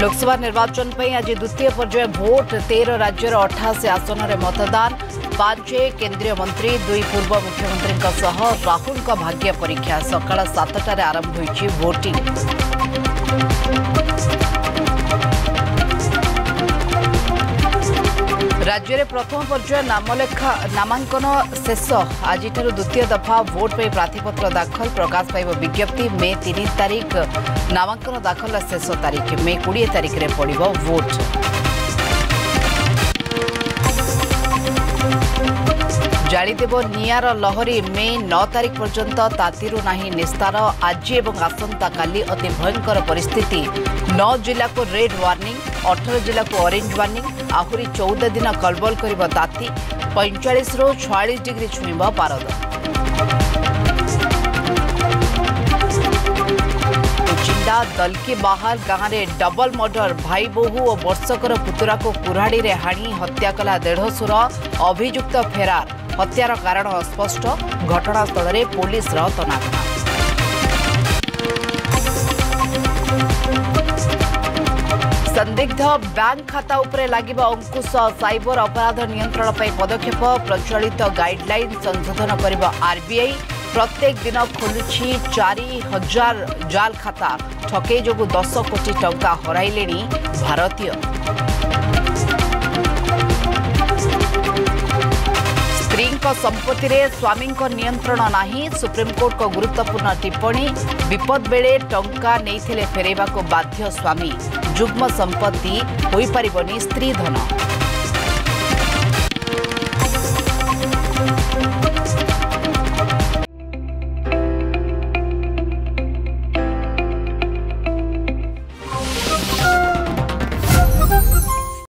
लोकसभा निर्वाचन पर आज द्वितीय पर्याय भोट तेर राज्य अठाशी आसन में मतदान पांच केंद्रीय मंत्री दुई पूर्व मुख्यमंत्री राहुल भाग्य परीक्षा सका सतटे आरंभ होोटिंग রাজ্যের প্রথম পর্যায় নামলেখা নামাঙ্কন শেষ আজিঠার দ্বিতীয় দফা ভোট পাই প্রার্থীপত্র দাখল প্রকাশ পাইব বিজ্ঞপ্তি মে তিন তারিখ নামাঙ্কন দাখল শেষ তারিখ মে কোড়িয়ে তারিখে পড়ব ভোট জাড়িদেব নিয়ার লহরি মে ন তারিখ পর্যন্ত তাঁতিরু না নিস্তার আজি এবং আসন্তকালি অতি ভয়ঙ্কর পরিস্থিতি ন জেলা রেড ওয়ার্নিং অঠর জেলা অরেঞ্জ ওয়ার্নিং ଆହୁରି ଚଉଦ ଦିନ କଲବଲ କରିବ ତାତି ପଇଁଚାଳିଶରୁ ଛୟାଳିଶ ଡିଗ୍ରୀ ଛୁଇଁବ ପାରଦ ଜିଲ୍ଲା ଦଲ୍କି ବାହାର ଗାଁରେ ଡବଲ ମର୍ଡର ଭାଇ ବୋହୂ ଓ ବର୍ଷକର ପୁତୁରାକୁ କୁରାଡ଼ିରେ ହାଣି ହତ୍ୟା କଲା ଦେଢ଼ଶୁର ଅଭିଯୁକ୍ତ ଫେରାର ହତ୍ୟାର କାରଣ ଅସ୍ପଷ୍ଟ ଘଟଣାସ୍ଥଳରେ ପୋଲିସର ତନାଘନା सन्दिग्ध बैंक खाता उपरे उप लागश साइबर अपराध नियन्त्रण पै पदक्षेप प्रचलित गाइडल संशोधन गर आरबीआई प्रत्येक दिन खोलु चारि हजार जाल खाता ठके जो दस कोटी टा हरे भारतीय सम्पतिर स्वमी नियन्त्रण नै सुप्रिमकोर्ट गुपूर्ण टिप्पणी विपद बेला टाइले फेरैवा बाध्य स्वामी जुग्म सम्पत्ति स्त्री धन